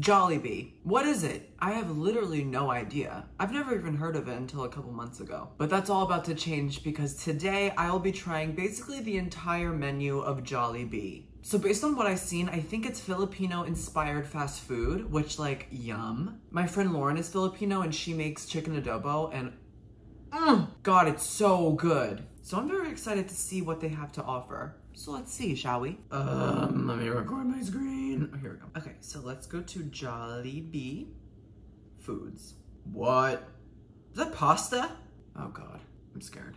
Jollibee. What is it? I have literally no idea. I've never even heard of it until a couple months ago. But that's all about to change because today I'll be trying basically the entire menu of Jollibee. So based on what I've seen, I think it's Filipino inspired fast food, which like, yum. My friend Lauren is Filipino and she makes chicken adobo and mm, God, it's so good. So I'm very excited to see what they have to offer. So let's see, shall we? Um, let me record my screen. Oh, here we go. Okay, so let's go to Jollibee Foods. What? Is that pasta? Oh God, I'm scared.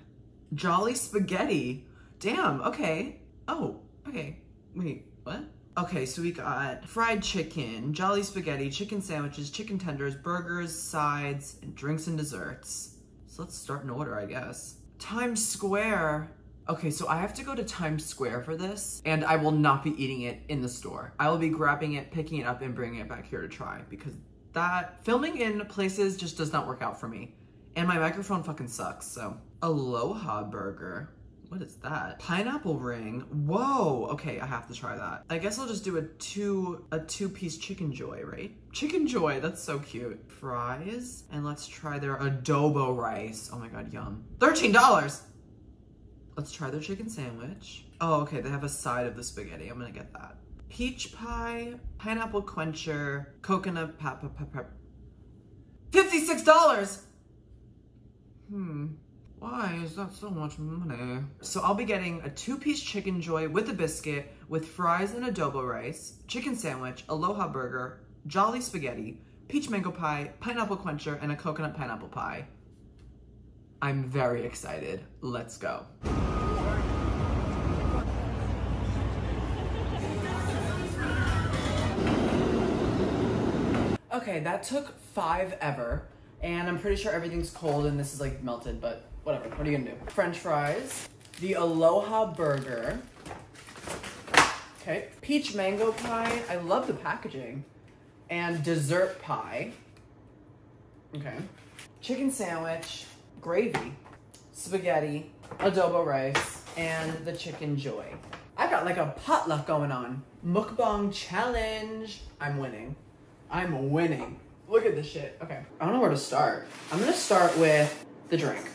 Jolly Spaghetti. Damn, okay. Oh, okay. Wait, what? Okay, so we got fried chicken, jolly spaghetti, chicken sandwiches, chicken tenders, burgers, sides, and drinks and desserts. So let's start in order, I guess. Times Square. Okay, so I have to go to Times Square for this, and I will not be eating it in the store. I will be grabbing it, picking it up, and bringing it back here to try, because that, filming in places just does not work out for me. And my microphone fucking sucks, so. Aloha Burger. What is that? Pineapple ring. Whoa. Okay, I have to try that. I guess I'll just do a two a two piece chicken joy, right? Chicken joy. That's so cute. Fries and let's try their adobo rice. Oh my god, yum. Thirteen dollars. Let's try their chicken sandwich. Oh, okay. They have a side of the spaghetti. I'm gonna get that. Peach pie, pineapple quencher, coconut. Fifty-six dollars. Hmm. Why is that so much money? So I'll be getting a two-piece chicken joy with a biscuit, with fries and adobo rice, chicken sandwich, aloha burger, jolly spaghetti, peach mango pie, pineapple quencher, and a coconut pineapple pie. I'm very excited. Let's go. Okay, that took five ever, and I'm pretty sure everything's cold and this is like melted, but whatever, what are you gonna do? French fries, the Aloha burger, okay, peach mango pie, I love the packaging, and dessert pie, okay, chicken sandwich, gravy, spaghetti, adobo rice, and the chicken joy. I got like a potluck going on. Mukbang challenge. I'm winning. I'm winning. Look at this shit. Okay. I don't know where to start. I'm gonna start with the drink.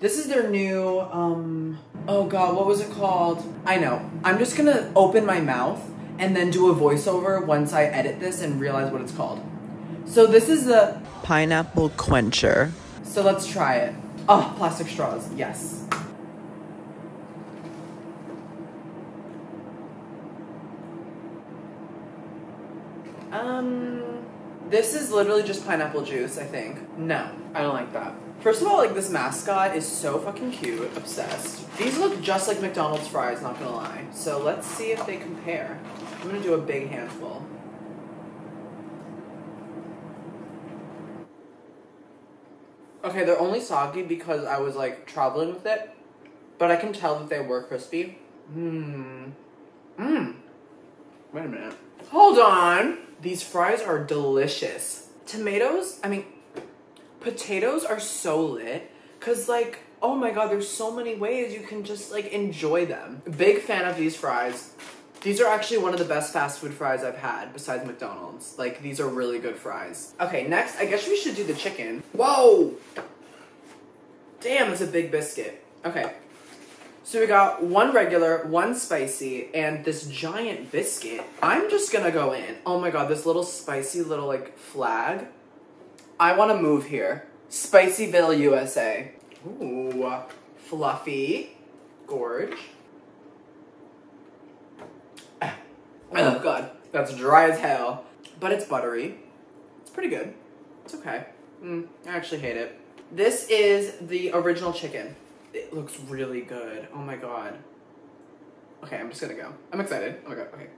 This is their new, um, oh god, what was it called? I know. I'm just gonna open my mouth and then do a voiceover once I edit this and realize what it's called. So this is the pineapple quencher. So let's try it. Oh, plastic straws, yes. Um, this is literally just pineapple juice, I think. No, I don't like that. First of all, like this mascot is so fucking cute. Obsessed. These look just like McDonald's fries, not gonna lie. So let's see if they compare. I'm gonna do a big handful. Okay, they're only soggy because I was like traveling with it, but I can tell that they were crispy. Mmm. Mmm. Wait a minute. Hold on. These fries are delicious. Tomatoes, I mean, potatoes are so lit because like, oh my god, there's so many ways you can just like enjoy them. Big fan of these fries. These are actually one of the best fast food fries I've had besides McDonald's. Like, these are really good fries. Okay, next, I guess we should do the chicken. Whoa! Damn, it's a big biscuit. Okay. So we got one regular, one spicy, and this giant biscuit. I'm just gonna go in. Oh my god, this little spicy little like flag. I wanna move here. Spicyville, USA. Ooh, fluffy. Gorge. Oh god, that's dry as hell. But it's buttery. It's pretty good. It's okay. Mm, I actually hate it. This is the original chicken. It looks really good. Oh my god. Okay, I'm just gonna go. I'm excited. Oh my god, okay.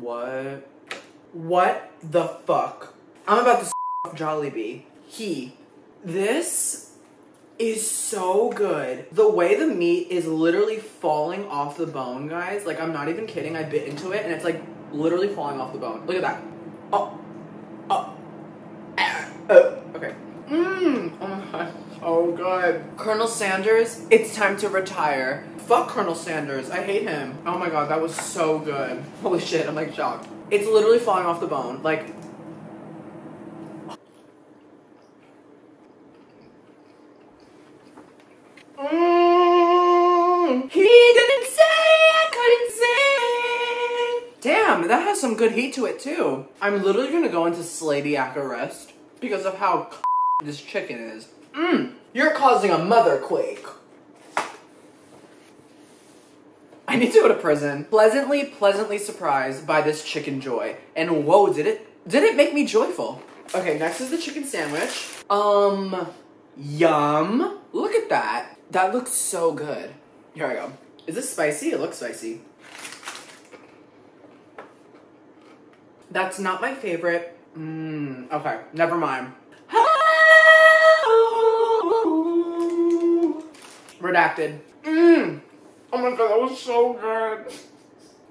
What? What the fuck? I'm about to off Jollibee. He. This is so good. The way the meat is literally falling off the bone, guys. Like, I'm not even kidding. I bit into it and it's like literally falling off the bone. Look at that. Oh. Oh. Eh. Oh. Okay. Mmm. Oh my god. Good. god. Colonel Sanders, it's time to retire. Fuck Colonel Sanders. I hate him. Oh my god, that was so good. Holy shit, I'm like shocked. It's literally falling off the bone. Like, that has some good heat to it too. I'm literally gonna go into Sladiac arrest because of how this chicken is. Mmm, you're causing a mother quake. I need to go to prison. Pleasantly, pleasantly surprised by this chicken joy. And whoa, did it, did it make me joyful? Okay, next is the chicken sandwich. Um, yum. Look at that. That looks so good. Here I go. Is this spicy? It looks spicy. That's not my favorite. Mmm, okay, never mind. Redacted. Mmm. Oh my god, that was so good.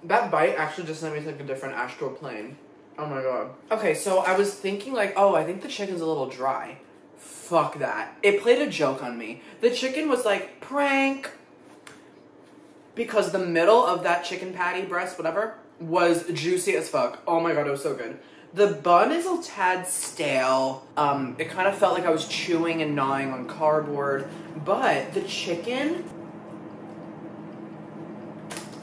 That bite actually just sent me to like a different astral plane. Oh my god. Okay, so I was thinking like, oh, I think the chicken's a little dry. Fuck that. It played a joke on me. The chicken was like, prank. Because the middle of that chicken patty breast, whatever, was juicy as fuck. Oh my god, it was so good. The bun is a tad stale. Um, it kind of felt like I was chewing and gnawing on cardboard. But the chicken,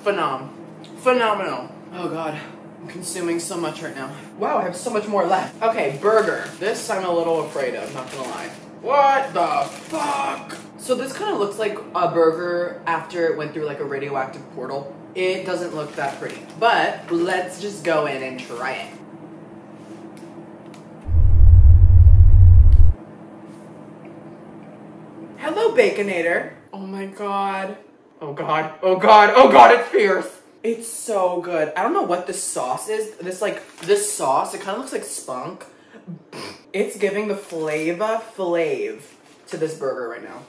phenom. Phenomenal. Oh god. I'm consuming so much right now. Wow, I have so much more left. Okay, burger. This I'm a little afraid of, not gonna lie. What the fuck? So this kind of looks like a burger after it went through like a radioactive portal. It doesn't look that pretty. But let's just go in and try it. Hello, Baconator. Oh my god. Oh god. Oh god. Oh god, it's fierce. It's so good. I don't know what this sauce is. This like this sauce, it kind of looks like spunk. It's giving the flavor flav to this burger right now.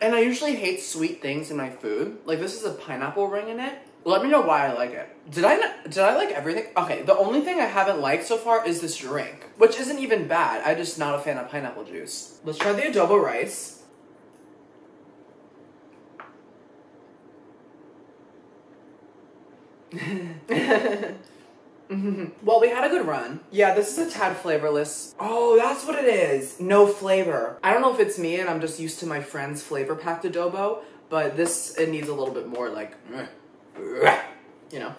And I usually hate sweet things in my food. Like this is a pineapple ring in it. Let me know why I like it. Did I did I like everything? Okay, the only thing I haven't liked so far is this drink, which isn't even bad. I'm just not a fan of pineapple juice. Let's try the adobo rice. Mm-hmm. Well, we had a good run. Yeah, this is a tad flavorless. Oh, that's what it is. No flavor. I don't know if it's me and I'm just used to my friend's flavor packed adobo, but this, it needs a little bit more like, you know.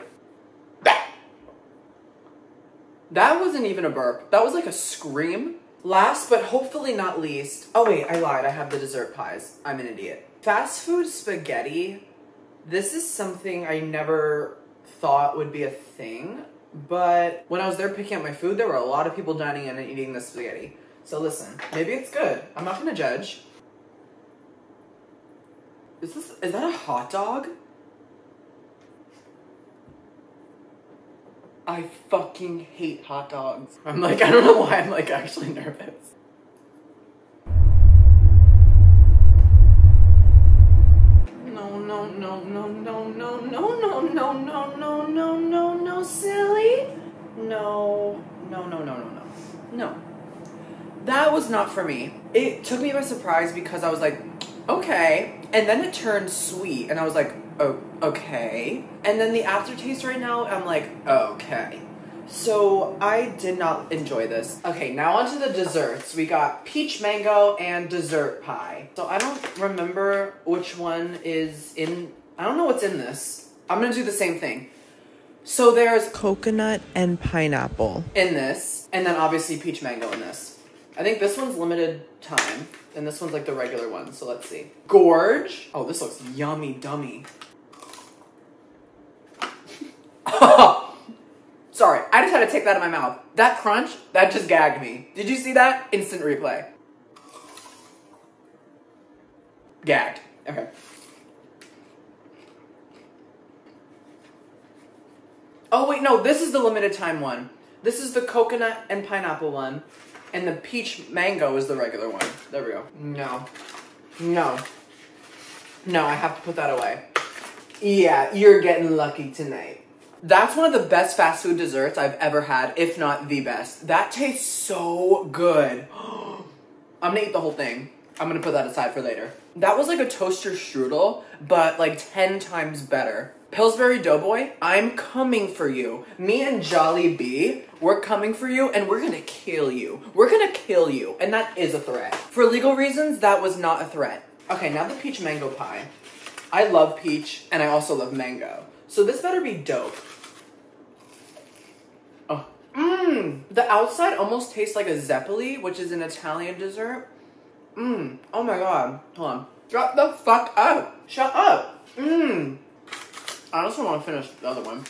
That wasn't even a burp. That was like a scream. Last but hopefully not least, oh wait, I lied. I have the dessert pies. I'm an idiot. Fast food spaghetti. This is something I never thought would be a thing, but when I was there picking up my food, there were a lot of people dining in and eating this spaghetti. So listen, maybe it's good. I'm not gonna judge. Is this, is that a hot dog? I fucking hate hot dogs. I'm like, I don't know why I'm like actually nervous. Was not for me. It took me by surprise because I was like, okay. And then it turned sweet and I was like, oh, okay. And then the aftertaste right now, I'm like, okay. So I did not enjoy this. Okay, now onto the desserts. We got peach mango and dessert pie. So I don't remember which one is in, I don't know what's in this. I'm gonna do the same thing. So there's coconut and pineapple. in this, and then obviously peach mango in this. I think this one's limited time, and this one's like the regular one, so let's see. Gorge. Oh, this looks yummy dummy. Sorry, I just had to take that out of my mouth. That crunch, that just gagged me. Did you see that? Instant replay. Gagged. Okay. Oh wait, no, this is the limited time one. This is the coconut and pineapple one. And the peach mango is the regular one. There we go. No. No. No, I have to put that away. Yeah, you're getting lucky tonight. That's one of the best fast food desserts I've ever had, if not the best. That tastes so good. I'm gonna eat the whole thing. I'm gonna put that aside for later. That was like a toaster strudel, but like 10 times better. Pillsbury Doughboy, I'm coming for you. Me and Jollibee, we're coming for you and we're gonna kill you. We're gonna kill you. And that is a threat. For legal reasons, that was not a threat. Okay, now the peach mango pie. I love peach and I also love mango. So this better be dope. Oh. Mmm. The outside almost tastes like a zeppoli, which is an Italian dessert. Mmm. Oh my god. Hold on. Shut the fuck up. Shut up. Mmm. I also want to finish the other one.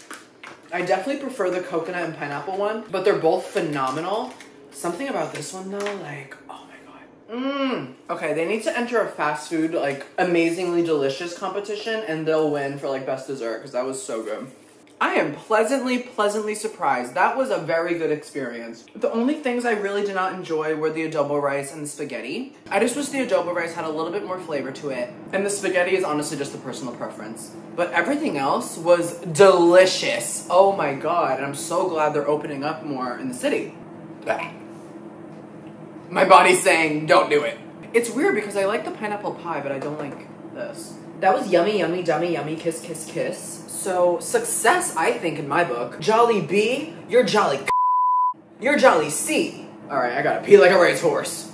I definitely prefer the coconut and pineapple one, but they're both phenomenal. Something about this one though, like, oh my god. Mmm. Okay, they need to enter a fast food, like, amazingly delicious competition, and they'll win for, like, best dessert, because that was so good. I am pleasantly, pleasantly surprised. That was a very good experience. The only things I really did not enjoy were the adobo rice and the spaghetti. I just wish the adobo rice had a little bit more flavor to it. And the spaghetti is honestly just a personal preference. But everything else was delicious. Oh my god, and I'm so glad they're opening up more in the city. My body's saying, don't do it. It's weird because I like the pineapple pie, but I don't like this. That was yummy, yummy, dummy, yummy, kiss, kiss, kiss. So, success, I think, in my book. Jolly B, you're jolly You're jolly C. Alright, I gotta pee like a racehorse.